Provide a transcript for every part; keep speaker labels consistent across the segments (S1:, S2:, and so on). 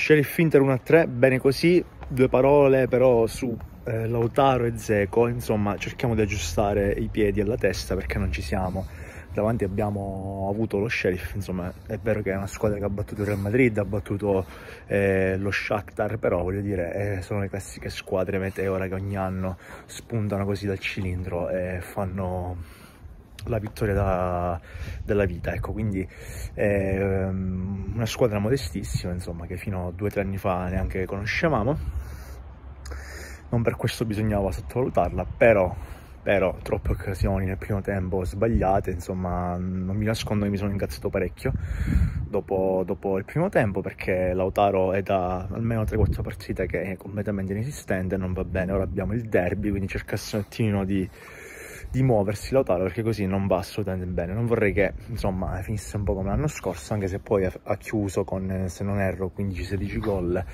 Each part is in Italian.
S1: Sheriff Inter 1-3, bene così, due parole però su eh, Lautaro e Zeco, insomma cerchiamo di aggiustare i piedi alla testa perché non ci siamo. Davanti abbiamo avuto lo Sheriff, insomma è vero che è una squadra che ha battuto il Real Madrid, ha battuto eh, lo Shakhtar, però voglio dire eh, sono le classiche squadre meteora che ogni anno spuntano così dal cilindro e fanno la vittoria da, della vita, ecco, quindi è ehm, una squadra modestissima, insomma, che fino a due o tre anni fa neanche conoscevamo, non per questo bisognava sottovalutarla, però, però troppe occasioni nel primo tempo sbagliate, insomma, non mi nascondo che mi sono incazzato parecchio dopo, dopo il primo tempo, perché Lautaro è da almeno 3-4 partite che è completamente inesistente, non va bene, ora abbiamo il derby, quindi cercasse un attimino di di muoversi Lautaro perché così non va assolutamente bene. Non vorrei che insomma finisse un po' come l'anno scorso, anche se poi ha chiuso con, se non erro, 15-16 gol.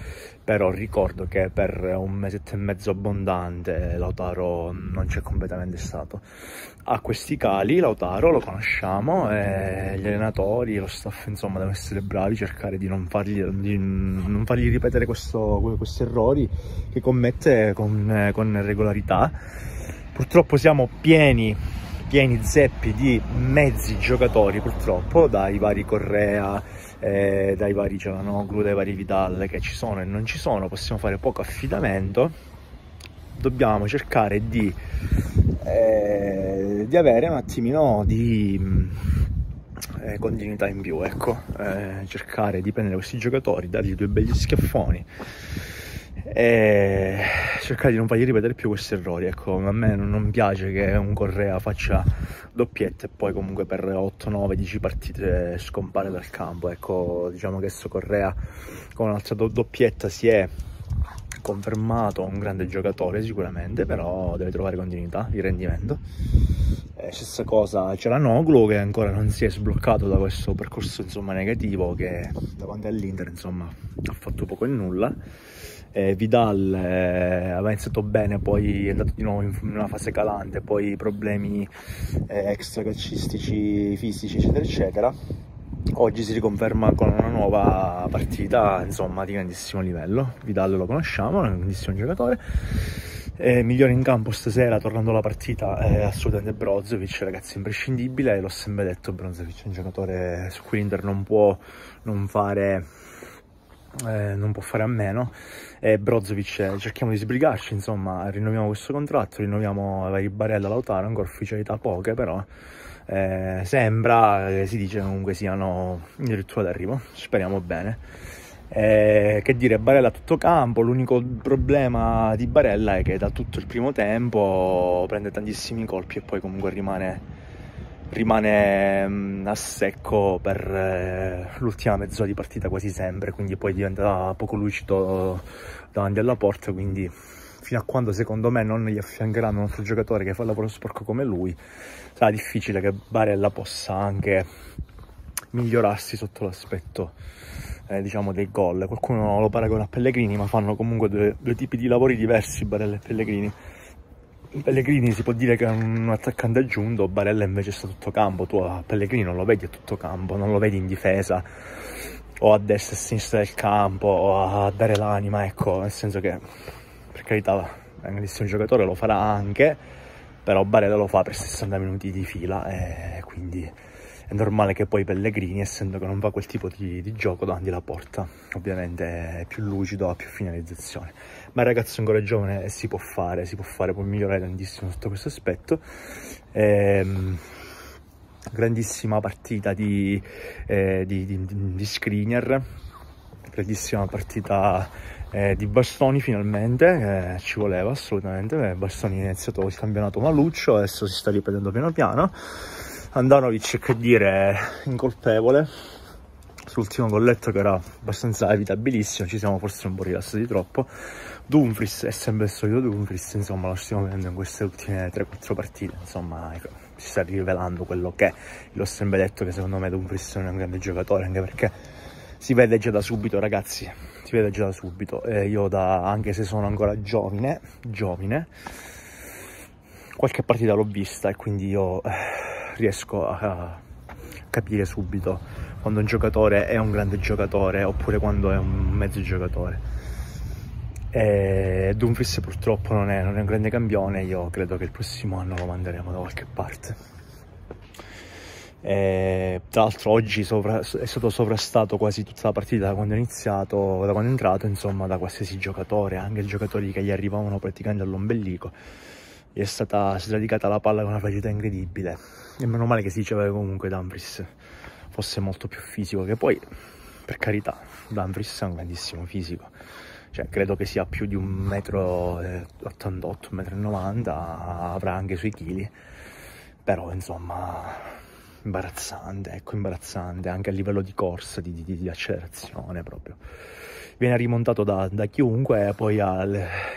S1: Però ricordo che per un mesetto e mezzo abbondante Lautaro non c'è completamente stato. Ha questi cali, Lautaro lo conosciamo, e gli allenatori, lo staff insomma devono essere bravi, cercare di non fargli, di non fargli ripetere questo, questi errori che commette con, con regolarità Purtroppo siamo pieni, pieni zeppi di mezzi giocatori, purtroppo, dai vari Correa, eh, dai vari Cialanoglu, dai vari Vidal che ci sono e non ci sono, possiamo fare poco affidamento. Dobbiamo cercare di, eh, di avere un attimino di eh, continuità in più, ecco, eh, cercare di prendere questi giocatori, dargli due begli schiaffoni e cercare di non fargli ripetere più questi errori. Ecco, a me non piace che un Correa faccia doppiette e poi comunque per 8, 9, 10 partite scompare dal campo. Ecco, diciamo che questo Correa con un'altra doppietta si è confermato un grande giocatore sicuramente, però deve trovare continuità di rendimento. Eh, stessa cosa c'è la Noglu che ancora non si è sbloccato da questo percorso insomma, negativo che davanti all'Inter ha fatto poco e nulla eh, Vidal eh, aveva iniziato bene, poi è andato di nuovo in una fase calante, poi problemi eh, extra calcistici, fisici, eccetera, eccetera. Oggi si riconferma con una nuova partita, insomma, di grandissimo livello. Vidal lo conosciamo, è un grandissimo giocatore. Eh, migliore in campo stasera, tornando alla partita, è assolutamente Brozovic, ragazzi, imprescindibile. L'ho sempre detto, Brozovic è un giocatore su cui l'Inter non può non fare eh, non può fare a meno. E Brozovic eh, cerchiamo di sbrigarci insomma rinnoviamo questo contratto rinnoviamo i Barella Lautaro ancora ufficialità poche però eh, sembra che si dice comunque siano addirittura d'arrivo speriamo bene. Eh, che dire Barella a tutto campo l'unico problema di Barella è che da tutto il primo tempo prende tantissimi colpi e poi comunque rimane rimane mm, a secco per eh, l'ultima mezz'ora di partita quasi sempre, quindi poi diventa poco lucido davanti alla porta, quindi fino a quando secondo me non gli affiancheranno un altro giocatore che fa il lavoro sporco come lui, sarà difficile che Barella possa anche migliorarsi sotto l'aspetto eh, diciamo dei gol. Qualcuno lo paragona a Pellegrini, ma fanno comunque due, due tipi di lavori diversi Barella e Pellegrini Pellegrini si può dire che è un attaccante aggiunto, Barella invece sta tutto campo, tu a Pellegrini non lo vedi a tutto campo, non lo vedi in difesa o a destra e a sinistra del campo o a dare l'anima, ecco, nel senso che per carità è un grandissimo giocatore, lo farà anche, però Barella lo fa per 60 minuti di fila e quindi è normale che poi Pellegrini, essendo che non fa quel tipo di, di gioco davanti alla porta, ovviamente è più lucido, ha più finalizzazione. Ma il ragazzo ancora giovane e si può fare, si può fare, può migliorare tantissimo sotto questo aspetto. Ehm, grandissima partita di, eh, di, di, di Screener, grandissima partita eh, di Bastoni finalmente, eh, ci voleva assolutamente, Bastoni ha iniziato il campionato maluccio, adesso si sta riprendendo piano piano Andanovic che dire incolpevole. Sull'ultimo golletto che era abbastanza evitabilissimo ci siamo forse un po' rilassati troppo. Dumfries è sempre il solito Dumfries insomma lo stiamo vedendo in queste ultime 3-4 partite insomma ecco, si sta rivelando quello che l'ho sempre detto che secondo me Dumfries è un grande giocatore anche perché si vede già da subito ragazzi si vede già da subito. E io da, anche se sono ancora giovine giovine qualche partita l'ho vista e quindi io riesco a capire subito quando un giocatore è un grande giocatore oppure quando è un mezzo giocatore. E Dumfries purtroppo non è, non è un grande campione, io credo che il prossimo anno lo manderemo da qualche parte. E, tra l'altro oggi sovra, è stato sovrastato quasi tutta la partita da quando è iniziato, da quando è entrato, insomma, da qualsiasi giocatore, anche i giocatori che gli arrivavano praticamente all'ombelico. È stata sradicata la palla con una facilità incredibile. E meno male che si diceva che comunque Dumfries fosse molto più fisico, che poi, per carità, Dumfries è un grandissimo fisico. Cioè, credo che sia più di un metro 88, un metro 90, avrà anche i suoi chili. Però, insomma, imbarazzante, ecco, imbarazzante, anche a livello di corsa, di, di, di accelerazione proprio. Viene rimontato da, da chiunque e poi ha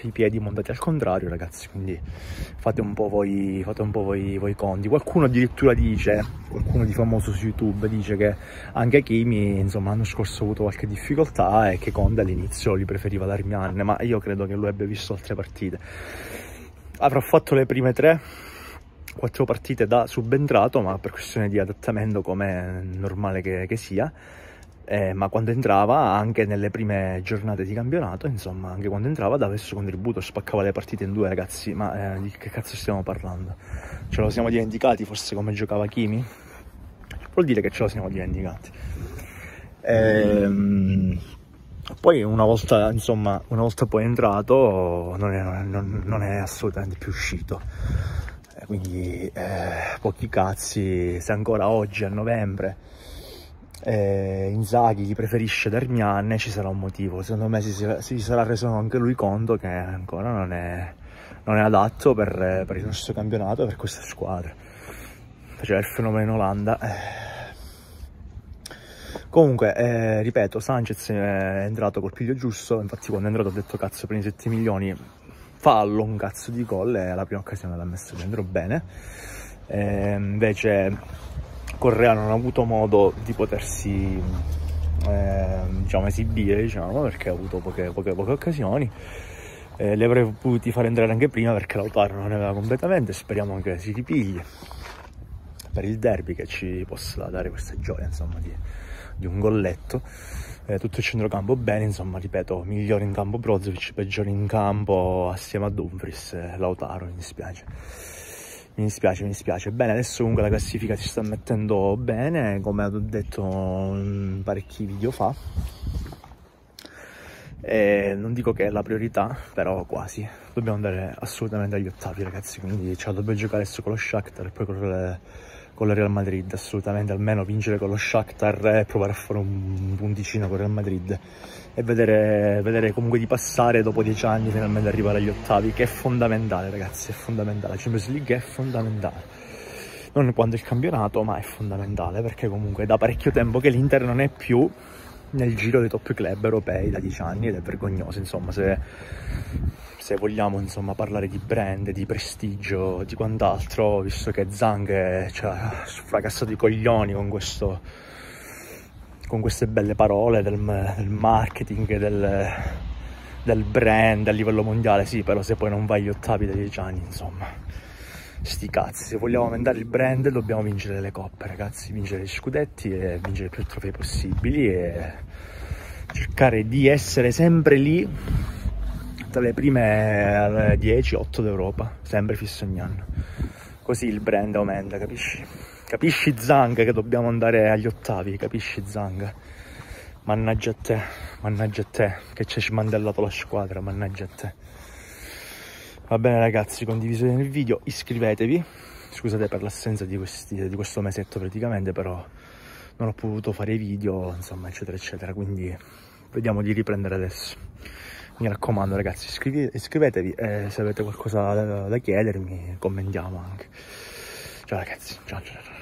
S1: i piedi montati al contrario, ragazzi, quindi fate un po' voi, fate un po' voi, voi conti. Qualcuno addirittura dice, qualcuno di famoso su YouTube dice che anche Kimi, insomma, l'anno scorso ha avuto qualche difficoltà e che Conte all'inizio li preferiva Darmian, ma io credo che lui abbia visto altre partite. Avrà fatto le prime tre, quattro partite da subentrato, ma per questione di adattamento come è normale che, che sia. Eh, ma quando entrava, anche nelle prime giornate di campionato, insomma, anche quando entrava dava il suo contributo, spaccava le partite in due, ragazzi. Ma eh, di che cazzo stiamo parlando? Ce lo siamo dimenticati, forse come giocava Kimi? Vuol dire che ce lo siamo dimenticati. Ehm, poi una volta, insomma, una volta poi entrato non è, non, non è assolutamente più uscito quindi eh, pochi cazzi, se ancora oggi a novembre eh, Inzaghi gli preferisce Darmian ci sarà un motivo, secondo me si, si, sarà reso anche lui conto che ancora non è, non è adatto per, per, il nostro campionato, per queste squadre. Faceva il fenomeno in Olanda. Eh. Comunque, eh, ripeto, Sanchez è entrato col piglio giusto, infatti quando è entrato ho detto cazzo prendi 7 milioni, fallo, un cazzo di gol e la prima occasione l'ha messo dentro bene. E invece Correa non ha avuto modo di potersi eh, diciamo, esibire, diciamo, perché ha avuto poche, poche, poche occasioni. Eh, li avrei potuti fare entrare anche prima perché Lautaro non ne aveva completamente, speriamo che si ripigli per il derby che ci possa dare questa gioia insomma di, di un golletto eh, tutto il centrocampo bene, insomma, ripeto, migliore in campo Brozovic, peggiore in campo assieme a Dumfries, eh, Lautaro, mi dispiace. Mi dispiace, mi dispiace. Bene, adesso comunque la classifica si sta mettendo bene, come ho detto parecchi video fa. E non dico che è la priorità, però quasi. Dobbiamo andare assolutamente agli ottavi, ragazzi, quindi ce la dobbiamo giocare adesso con lo Shakhtar e poi con le con la Real Madrid, assolutamente, almeno vincere con lo Shakhtar e provare a fare un punticino con il Real Madrid e vedere, vedere, comunque di passare dopo dieci anni finalmente arrivare agli ottavi, che è fondamentale ragazzi, è fondamentale, la Champions League è fondamentale. Non quando il campionato, ma è fondamentale perché comunque da parecchio tempo che l'Inter non è più nel giro dei top club europei da dieci anni ed è vergognoso, insomma, se se vogliamo insomma parlare di brand, di prestigio, di quant'altro, visto che Zang ci ha fracassato i coglioni con questo con queste belle parole del, del marketing, del, del, brand a livello mondiale, sì, però se poi non vai agli ottavi dai dieci anni, insomma, sti cazzi, se vogliamo aumentare il brand dobbiamo vincere le coppe, ragazzi, vincere gli scudetti e vincere più trofei possibili e cercare di essere sempre lì tra le prime 10-8 d'Europa, sempre fisso ogni anno. Così il brand aumenta, capisci? Capisci Zanga che dobbiamo andare agli ottavi, capisci Zanga? Mannaggia a te, mannaggia a te, che ci hai mandallato la squadra, mannaggia a te. Va bene ragazzi, condividete il video, iscrivetevi. Scusate per l'assenza di, di questo mesetto praticamente, però non ho potuto fare video, insomma, eccetera, eccetera. Quindi vediamo di riprendere adesso mi raccomando ragazzi iscrivetevi e se avete qualcosa da, da chiedermi commentiamo anche ciao ragazzi ciao ciao ciao